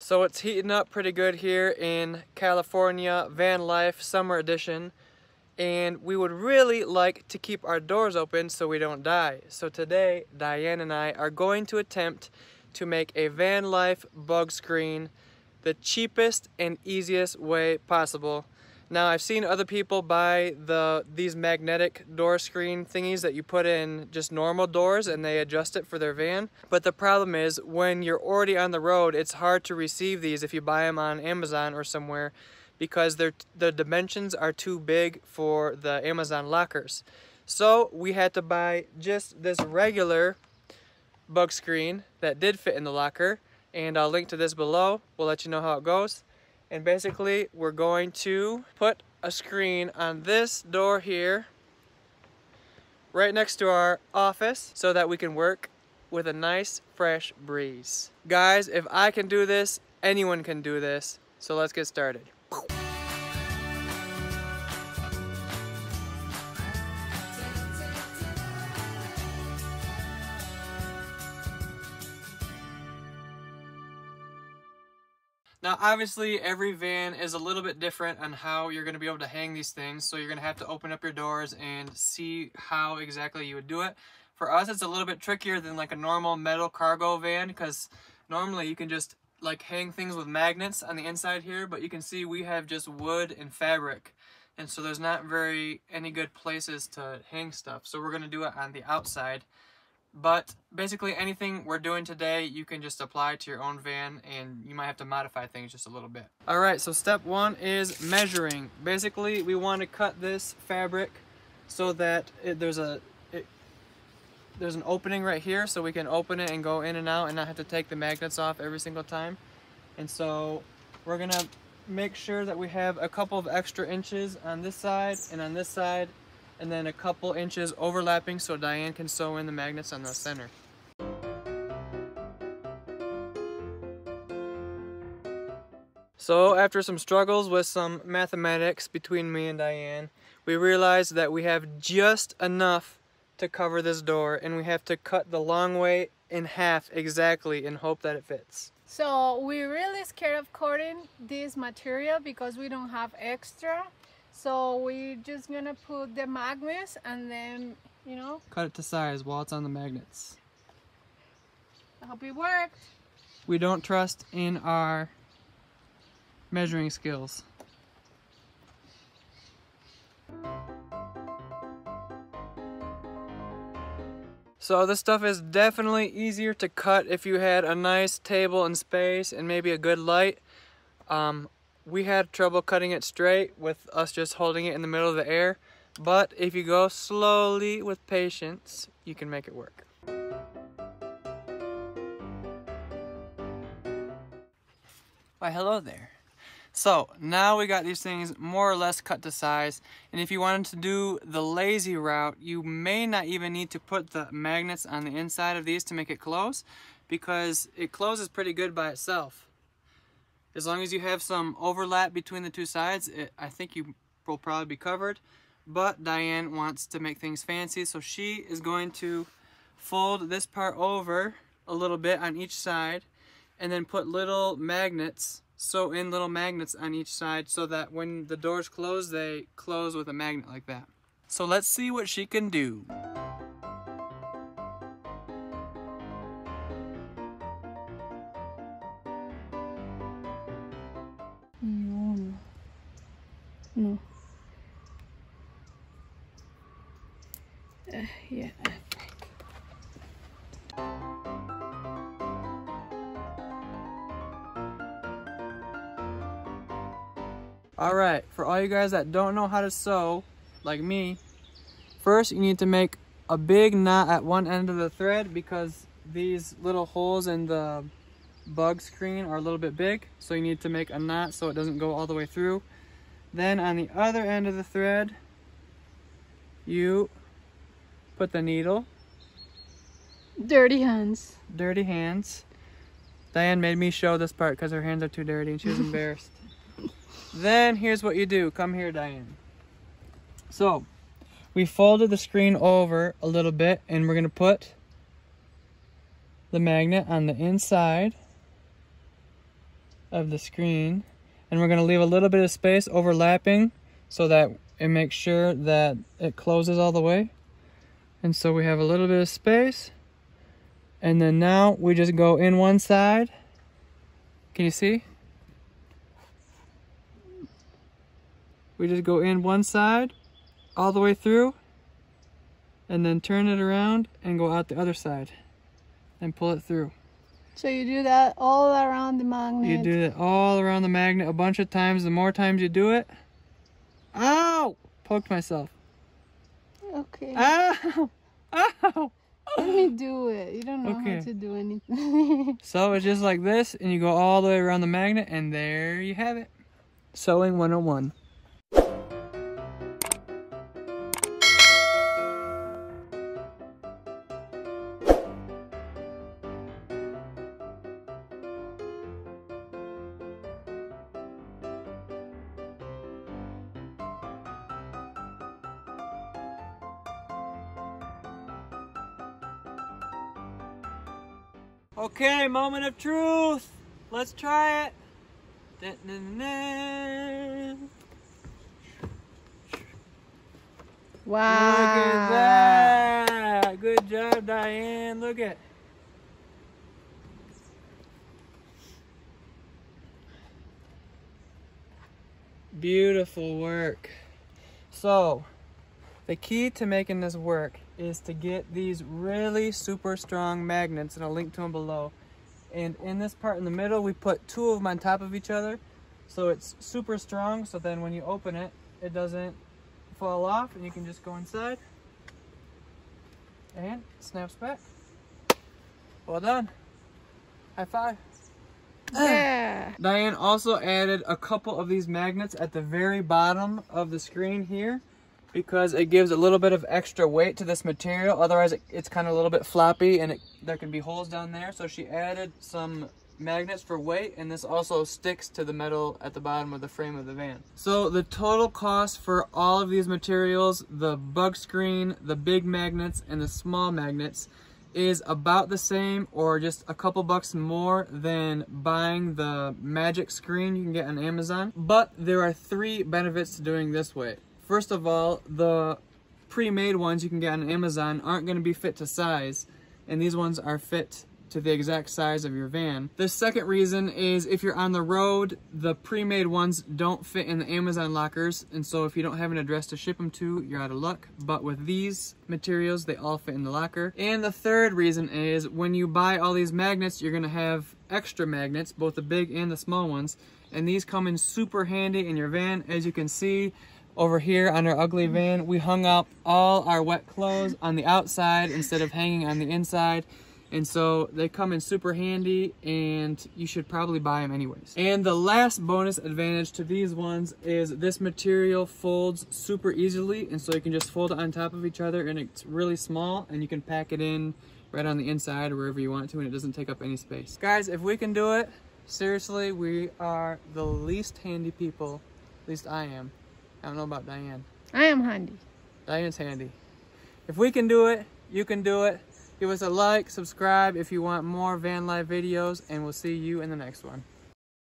So it's heating up pretty good here in California van life summer edition and we would really like to keep our doors open so we don't die. So today Diane and I are going to attempt to make a van life bug screen the cheapest and easiest way possible. Now I've seen other people buy the these magnetic door screen thingies that you put in just normal doors and they adjust it for their van. But the problem is when you're already on the road, it's hard to receive these if you buy them on Amazon or somewhere because they're, the dimensions are too big for the Amazon lockers. So we had to buy just this regular bug screen that did fit in the locker and I'll link to this below. We'll let you know how it goes. And basically, we're going to put a screen on this door here, right next to our office, so that we can work with a nice, fresh breeze. Guys, if I can do this, anyone can do this. So let's get started. Now obviously every van is a little bit different on how you're going to be able to hang these things so you're going to have to open up your doors and see how exactly you would do it. For us it's a little bit trickier than like a normal metal cargo van because normally you can just like hang things with magnets on the inside here but you can see we have just wood and fabric and so there's not very any good places to hang stuff so we're going to do it on the outside but basically anything we're doing today, you can just apply to your own van and you might have to modify things just a little bit. All right, so step one is measuring. Basically, we want to cut this fabric so that it, there's a it, there's an opening right here so we can open it and go in and out and not have to take the magnets off every single time. And so we're gonna make sure that we have a couple of extra inches on this side and on this side and then a couple inches overlapping so Diane can sew in the magnets on the center. So after some struggles with some mathematics between me and Diane, we realized that we have just enough to cover this door and we have to cut the long way in half exactly and hope that it fits. So we're really scared of cutting this material because we don't have extra so we're just gonna put the magnets and then, you know. Cut it to size while it's on the magnets. I hope it worked. We don't trust in our measuring skills. So this stuff is definitely easier to cut if you had a nice table and space and maybe a good light. Um, we had trouble cutting it straight with us just holding it in the middle of the air. But if you go slowly with patience, you can make it work. Why, hello there. So now we got these things more or less cut to size. And if you wanted to do the lazy route, you may not even need to put the magnets on the inside of these to make it close because it closes pretty good by itself. As long as you have some overlap between the two sides, it, I think you will probably be covered. But Diane wants to make things fancy, so she is going to fold this part over a little bit on each side and then put little magnets, sew in little magnets on each side so that when the doors close, they close with a magnet like that. So let's see what she can do. Uh, yeah. Alright, for all you guys that don't know how to sew, like me, first you need to make a big knot at one end of the thread because these little holes in the bug screen are a little bit big. So you need to make a knot so it doesn't go all the way through. Then on the other end of the thread, you put the needle. Dirty hands. Dirty hands. Diane made me show this part because her hands are too dirty and she was embarrassed. then here's what you do. Come here, Diane. So, we folded the screen over a little bit and we're going to put the magnet on the inside of the screen. And we're gonna leave a little bit of space overlapping so that it makes sure that it closes all the way. And so we have a little bit of space. And then now we just go in one side. Can you see? We just go in one side all the way through and then turn it around and go out the other side and pull it through. So you do that all around the magnet. You do it all around the magnet a bunch of times. The more times you do it, ow! Poked myself. Okay. Ow! Ow! Let me do it. You don't know Okay. how to do anything. So it's just like this, and you go all the way around the magnet, and there you have it. Sewing 101. Okay, moment of truth. Let's try it. Dun-dun-dun. wow. Look at that. Good job, Diane. Look at. Beautiful work. So, the key to making this work is to get these really super strong magnets, and I'll link to them below. And in this part in the middle, we put two of them on top of each other, so it's super strong. So then when you open it, it doesn't fall off, and you can just go inside, and snaps back. Well done. High five. Yeah. Diane also added a couple of these magnets at the very bottom of the screen here because it gives a little bit of extra weight to this material. Otherwise, it, it's kind of a little bit floppy and it, there can be holes down there. So she added some magnets for weight and this also sticks to the metal at the bottom of the frame of the van. So the total cost for all of these materials, the bug screen, the big magnets, and the small magnets is about the same or just a couple bucks more than buying the magic screen you can get on Amazon. But there are three benefits to doing this way. First of all, the pre-made ones you can get on Amazon aren't going to be fit to size and these ones are fit to the exact size of your van. The second reason is if you're on the road, the pre-made ones don't fit in the Amazon lockers, and so if you don't have an address to ship them to, you're out of luck. But with these materials, they all fit in the locker. And the third reason is when you buy all these magnets, you're gonna have extra magnets, both the big and the small ones, and these come in super handy in your van. As you can see, over here on our ugly mm-hmm. van, we hung up all our wet clothes on the outside instead of hanging on the inside. And so they come in super handy and you should probably buy them anyways. And the last bonus advantage to these ones is this material folds super easily. And so you can just fold it on top of each other and it's really small and you can pack it in right on the inside or wherever you want to and it doesn't take up any space. Guys, if we can do it, seriously, we are the least handy people, at least I am. I don't know about Diane. I am handy. Diane's handy. If we can do it, you can do it. Give us a like, subscribe if you want more van life videos, and we'll see you in the next one.